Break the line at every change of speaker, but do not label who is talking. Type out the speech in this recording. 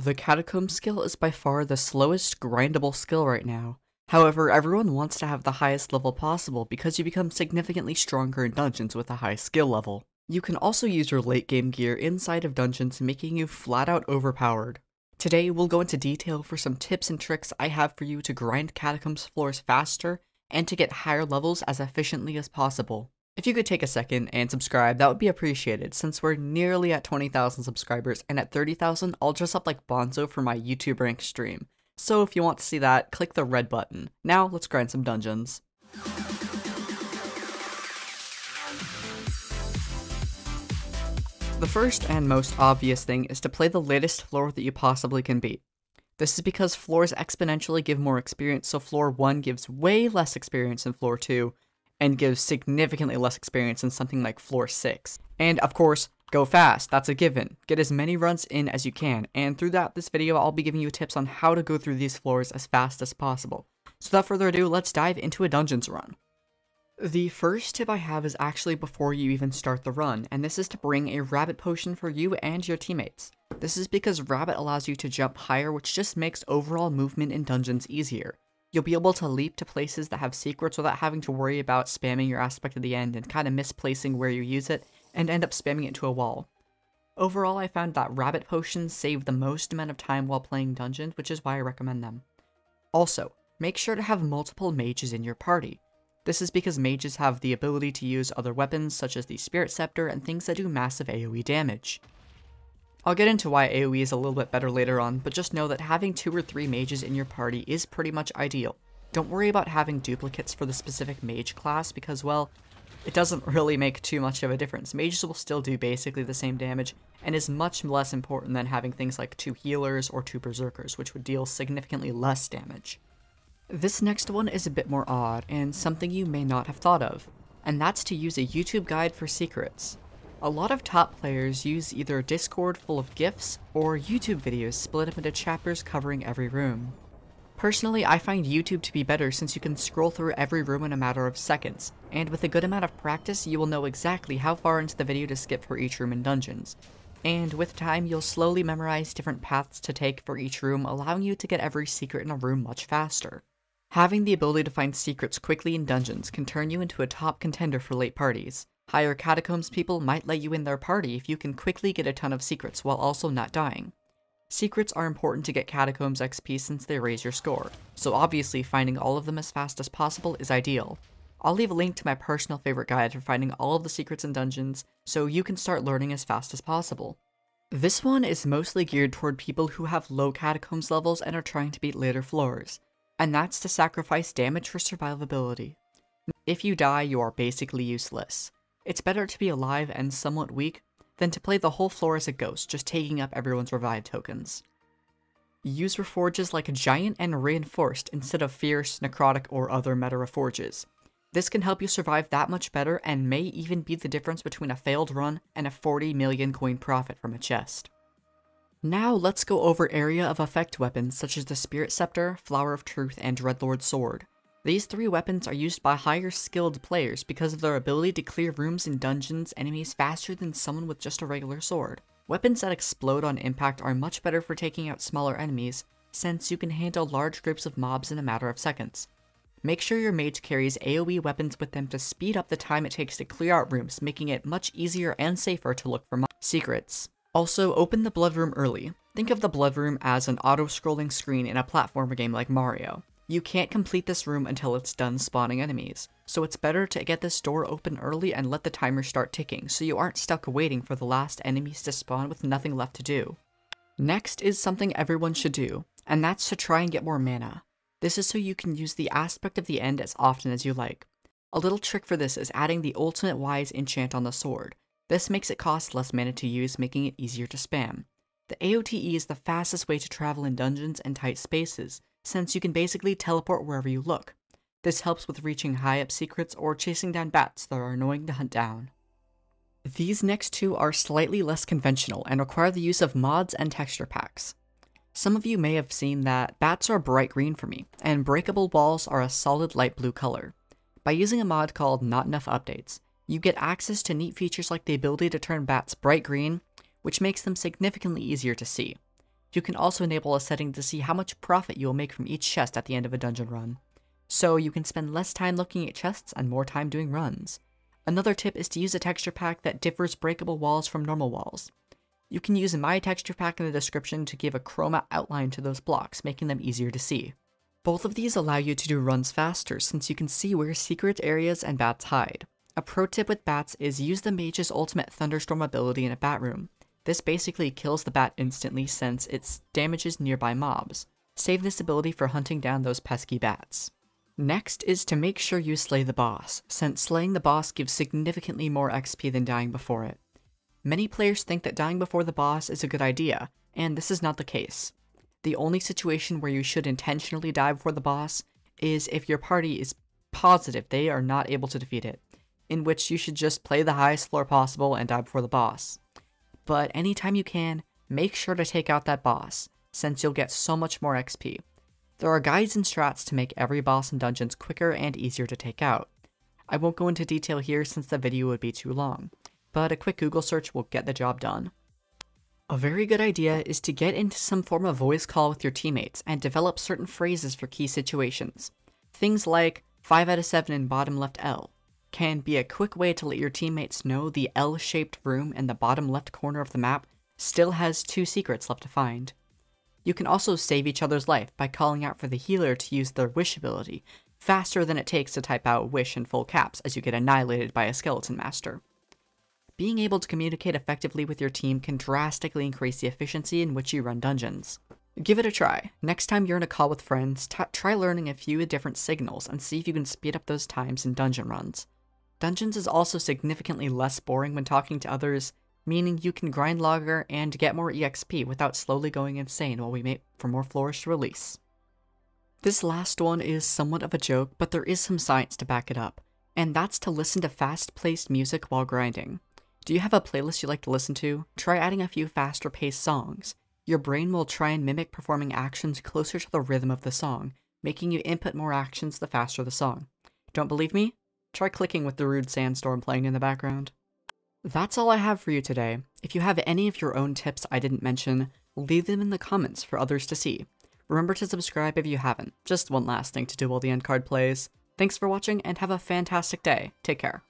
The Catacomb skill is by far the slowest grindable skill right now. However, everyone wants to have the highest level possible because you become significantly stronger in dungeons with a high skill level. You can also use your late game gear inside of dungeons making you flat out overpowered. Today, we'll go into detail for some tips and tricks I have for you to grind Catacombs floors faster and to get higher levels as efficiently as possible. If you could take a second and subscribe, that would be appreciated since we're nearly at 20,000 subscribers and at 30,000 I'll dress up like Bonzo for my YouTube rank stream. So if you want to see that, click the red button. Now let's grind some dungeons. The first and most obvious thing is to play the latest floor that you possibly can beat. This is because floors exponentially give more experience, so floor 1 gives way less experience than floor 2, and gives significantly less experience than something like floor 6. And of course, go fast, that's a given. Get as many runs in as you can, and throughout this video I'll be giving you tips on how to go through these floors as fast as possible. So without further ado, let's dive into a dungeons run. The first tip I have is actually before you even start the run, and this is to bring a rabbit potion for you and your teammates. This is because rabbit allows you to jump higher which just makes overall movement in dungeons easier. You'll be able to leap to places that have secrets without having to worry about spamming your aspect at the end and kind of misplacing where you use it and end up spamming it to a wall. Overall, I found that rabbit potions save the most amount of time while playing dungeons, which is why I recommend them. Also, make sure to have multiple mages in your party. This is because mages have the ability to use other weapons such as the Spirit Scepter and things that do massive AoE damage. I'll get into why AoE is a little bit better later on, but just know that having two or three mages in your party is pretty much ideal. Don't worry about having duplicates for the specific mage class because, well, it doesn't really make too much of a difference. Mages will still do basically the same damage, and is much less important than having things like two healers or two berserkers, which would deal significantly less damage. This next one is a bit more odd, and something you may not have thought of, and that's to use a YouTube guide for secrets. A lot of top players use either Discord full of GIFs or YouTube videos split up into chapters covering every room. Personally, I find YouTube to be better since you can scroll through every room in a matter of seconds, and with a good amount of practice, you will know exactly how far into the video to skip for each room in dungeons. And with time, you'll slowly memorize different paths to take for each room, allowing you to get every secret in a room much faster. Having the ability to find secrets quickly in dungeons can turn you into a top contender for late parties, Higher catacombs people might let you in their party if you can quickly get a ton of secrets while also not dying. Secrets are important to get catacombs XP since they raise your score, so obviously finding all of them as fast as possible is ideal. I'll leave a link to my personal favorite guide for finding all of the secrets in dungeons so you can start learning as fast as possible. This one is mostly geared toward people who have low catacombs levels and are trying to beat later floors, and that's to sacrifice damage for survivability. If you die, you are basically useless. It's better to be alive and somewhat weak than to play the whole floor as a ghost, just taking up everyone's revive tokens. Use reforges like a Giant and Reinforced instead of Fierce, Necrotic, or other meta reforges. This can help you survive that much better and may even be the difference between a failed run and a 40 million coin profit from a chest. Now let's go over area of effect weapons such as the Spirit Scepter, Flower of Truth, and Dreadlord Sword. These three weapons are used by higher skilled players because of their ability to clear rooms and dungeons enemies faster than someone with just a regular sword. Weapons that explode on impact are much better for taking out smaller enemies, since you can handle large groups of mobs in a matter of seconds. Make sure your mage carries AoE weapons with them to speed up the time it takes to clear out rooms, making it much easier and safer to look for secrets. Also, open the Blood Room early. Think of the Blood Room as an auto-scrolling screen in a platformer game like Mario. You can't complete this room until it's done spawning enemies, so it's better to get this door open early and let the timer start ticking so you aren't stuck waiting for the last enemies to spawn with nothing left to do. Next is something everyone should do, and that's to try and get more mana. This is so you can use the aspect of the end as often as you like. A little trick for this is adding the ultimate wise enchant on the sword. This makes it cost less mana to use, making it easier to spam. The AOTE is the fastest way to travel in dungeons and tight spaces, since you can basically teleport wherever you look. This helps with reaching high up secrets or chasing down bats that are annoying to hunt down. These next two are slightly less conventional and require the use of mods and texture packs. Some of you may have seen that bats are bright green for me, and breakable walls are a solid light blue color. By using a mod called Not Enough Updates, you get access to neat features like the ability to turn bats bright green, which makes them significantly easier to see. You can also enable a setting to see how much profit you will make from each chest at the end of a dungeon run. So you can spend less time looking at chests and more time doing runs. Another tip is to use a texture pack that differs breakable walls from normal walls. You can use my texture pack in the description to give a chroma outline to those blocks, making them easier to see. Both of these allow you to do runs faster since you can see where secret areas and bats hide. A pro tip with bats is use the mage's ultimate thunderstorm ability in a bat room. This basically kills the bat instantly since it damages nearby mobs. Save this ability for hunting down those pesky bats. Next is to make sure you slay the boss, since slaying the boss gives significantly more XP than dying before it. Many players think that dying before the boss is a good idea, and this is not the case. The only situation where you should intentionally die before the boss is if your party is positive they are not able to defeat it, in which you should just play the highest floor possible and die before the boss. But anytime you can, make sure to take out that boss, since you'll get so much more XP. There are guides and strats to make every boss in dungeons quicker and easier to take out. I won't go into detail here since the video would be too long, but a quick Google search will get the job done. A very good idea is to get into some form of voice call with your teammates and develop certain phrases for key situations. Things like 5 out of 7 in bottom left L can be a quick way to let your teammates know the L-shaped room in the bottom left corner of the map still has two secrets left to find. You can also save each other's life by calling out for the healer to use their wish ability, faster than it takes to type out wish in full caps as you get annihilated by a skeleton master. Being able to communicate effectively with your team can drastically increase the efficiency in which you run dungeons. Give it a try. Next time you're in a call with friends, try learning a few different signals and see if you can speed up those times in dungeon runs. Dungeons is also significantly less boring when talking to others, meaning you can grind longer and get more EXP without slowly going insane while we wait for more floors to release. This last one is somewhat of a joke, but there is some science to back it up, and that's to listen to fast-paced music while grinding. Do you have a playlist you like to listen to? Try adding a few faster paced songs. Your brain will try and mimic performing actions closer to the rhythm of the song, making you input more actions the faster the song. Don't believe me? Try clicking with Darude sandstorm playing in the background. That's all I have for you today. If you have any of your own tips I didn't mention, leave them in the comments for others to see. Remember to subscribe if you haven't. Just one last thing to do while the end card plays. Thanks for watching and have a fantastic day. Take care.